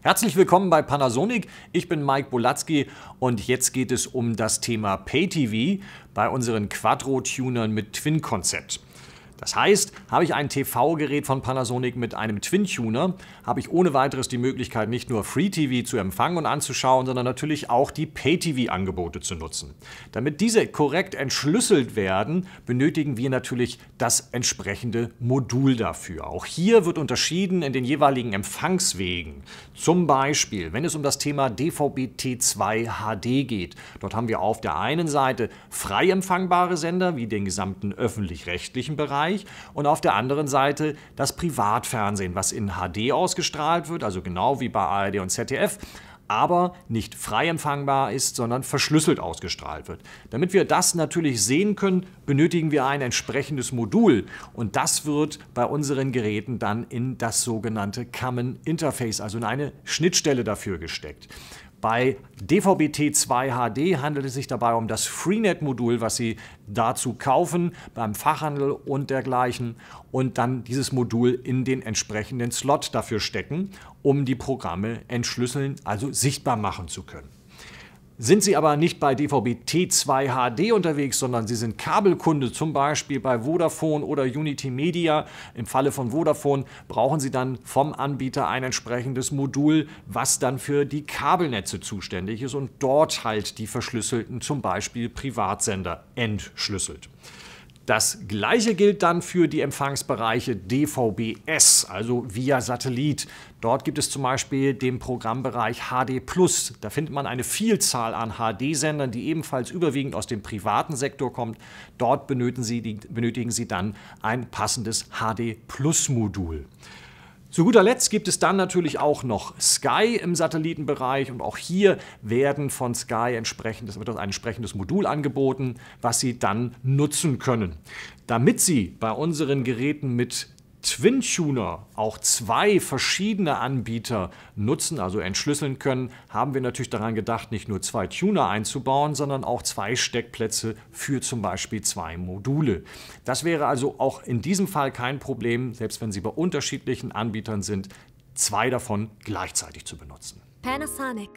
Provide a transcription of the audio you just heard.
Herzlich willkommen bei Panasonic. Ich bin Mike Bolatzki und jetzt geht es um das Thema Pay-TV bei unseren Quattro-Tunern mit Twin-Konzept. Das heißt, habe ich ein TV-Gerät von Panasonic mit einem Twin-Tuner, habe ich ohne weiteres die Möglichkeit, nicht nur Free-TV zu empfangen und anzuschauen, sondern natürlich auch die Pay-TV-Angebote zu nutzen. Damit diese korrekt entschlüsselt werden, benötigen wir natürlich das entsprechende Modul dafür. Auch hier wird unterschieden in den jeweiligen Empfangswegen. Zum Beispiel, wenn es um das Thema DVB-T2 HD geht. Dort haben wir auf der einen Seite frei empfangbare Sender, wie den gesamten öffentlich-rechtlichen Bereich, Bereich und auf der anderen Seite das Privatfernsehen, was in HD ausgestrahlt wird, also genau wie bei ARD und ZDF aber nicht frei empfangbar ist, sondern verschlüsselt ausgestrahlt wird. Damit wir das natürlich sehen können, benötigen wir ein entsprechendes Modul und das wird bei unseren Geräten dann in das sogenannte Common Interface, also in eine Schnittstelle dafür gesteckt. Bei DVB-T2 HD handelt es sich dabei um das Freenet-Modul, was Sie dazu kaufen beim Fachhandel und dergleichen und dann dieses Modul in den entsprechenden Slot dafür stecken, um die Programme entschlüsseln, also sichtbar machen zu können. Sind Sie aber nicht bei DVB T2 HD unterwegs, sondern Sie sind Kabelkunde, zum Beispiel bei Vodafone oder Unity Media. Im Falle von Vodafone brauchen Sie dann vom Anbieter ein entsprechendes Modul, was dann für die Kabelnetze zuständig ist und dort halt die verschlüsselten, zum Beispiel Privatsender, entschlüsselt. Das gleiche gilt dann für die Empfangsbereiche DVB-S, also via Satellit. Dort gibt es zum Beispiel den Programmbereich HD+. Da findet man eine Vielzahl an HD-Sendern, die ebenfalls überwiegend aus dem privaten Sektor kommt. Dort benötigen Sie, benötigen Sie dann ein passendes HD+-Modul. Zu guter Letzt gibt es dann natürlich auch noch Sky im Satellitenbereich und auch hier werden von Sky entsprechendes, wird ein entsprechendes Modul angeboten, was Sie dann nutzen können. Damit Sie bei unseren Geräten mit Twin-Tuner auch zwei verschiedene Anbieter nutzen, also entschlüsseln können, haben wir natürlich daran gedacht, nicht nur zwei Tuner einzubauen, sondern auch zwei Steckplätze für zum Beispiel zwei Module. Das wäre also auch in diesem Fall kein Problem, selbst wenn Sie bei unterschiedlichen Anbietern sind, zwei davon gleichzeitig zu benutzen. Panasonic